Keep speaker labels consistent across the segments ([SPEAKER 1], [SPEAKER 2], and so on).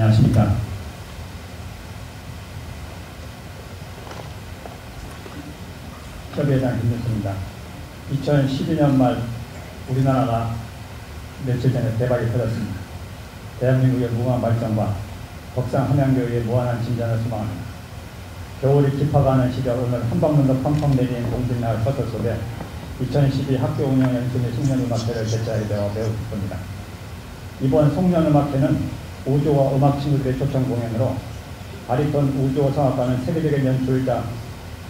[SPEAKER 1] 안녕하십니까. 협의회장 김준수입니다. 2012년 말 우리나라가 며칠 전에 대박이 터졌습니다. 대한민국의 무궁한 발전과 법상 함양교육의 무한한 진전을 소망합니다. 겨울이 깊어가는 시절 오늘 한방문도 펑펑 내리는 공중날 서서 속에 2012 학교 운영 연수및 송년음악회를 개최하게 되어 매우 기쁩니다. 이번 송년음악회는 우주와 음악 친구들의 초청 공연으로 바리톤 우주호 성악가는 세계적인 연출자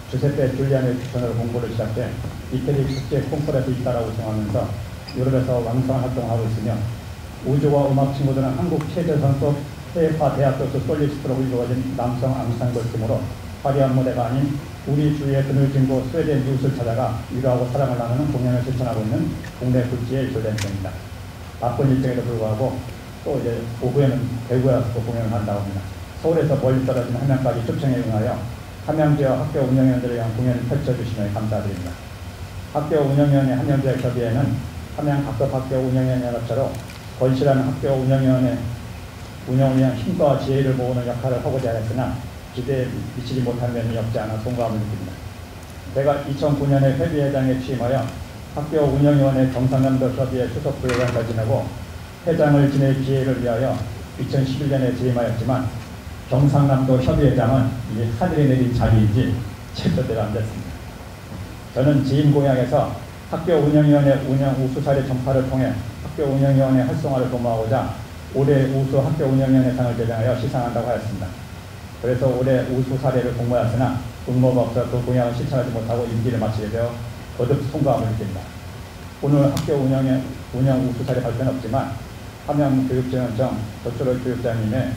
[SPEAKER 1] 주세페 줄리안의 추천으로 공부를 시작해 이태리 국제 콩쿠르에서 잇따라 우승하면서 유럽에서 왕성한 활동을 하고 있으며 우주와 음악 친구들은 한국 최대선 속 해외파 대학교수 솔리스트로 이루어진 남성 앙상블 팀으로 화려한 무대가 아닌 우리 주위에 등을 징고 스웨덴 이웃을 찾아가 위로하고 사랑을 나누는 공연을 실천하고 있는 국내 굴지의 일조댄스입니다. 바쁜 일정에도 불구하고 또 이제 오후에는 대구에 또 공연을 한다고 합니다. 서울에서 멀리 떨어진 함양까지 초청에 응하여 함양 지역 학교 운영위원들을 위한 공연을 펼쳐주시면 감사드립니다. 학교 운영위원회 함양지역 협의회는 함양 각급 학교 운영위원회 연합처로 건실한 학교 운영위원회 운영을 위한 힘과 지혜를 모으는 역할을 하고자 했으나 기대에 미치지 못한 면이 없지 않아 송구함을 느낍니다. 제가 2009년에 회비회장에 취임하여 학교 운영위원회 경상남도 협의회 수석 부회장을 지내고 회장을 지낼 기회를 위하여 2011년에 재임하였지만 경상남도 협의회장은 이게 하늘에 내린 자리인지 제표대로 앉았습니다. 저는 지인 공약에서 학교 운영위원회 운영 우수 사례 전파를 통해 학교 운영위원회 활성화를 도모하고자 올해 우수 학교 운영위원회상을 제정하여 시상한다고 하였습니다. 그래서 올해 우수 사례를 공모하였으나 응모가 없어 그 공약을 실천하지 못하고 임기를 마치게 되어 거듭 송구함을 느낍니다. 오늘 학교 운영의 운영 우수 사례 발표는 없지만 함양 교육지원청 조철호 교육장님의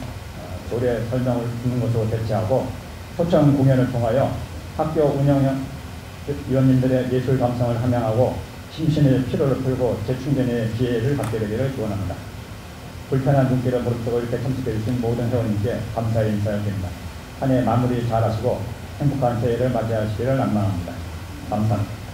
[SPEAKER 1] 조례 설명을 듣는 것으로 대체하고 초청 공연을 통하여 학교 운영위원님들의 예술 감성을 함양하고 심신의 피로를 풀고 재충전의 기회를 갖게 되기를 기원합니다. 불편한 눈길을 무릅쓰고 이렇게 참석해 주신 모든 회원님께 감사의 인사를 드립니다. 한 해 마무리 잘 하시고 행복한 새해를 맞이하시기를 낭망합니다. 감사합니다.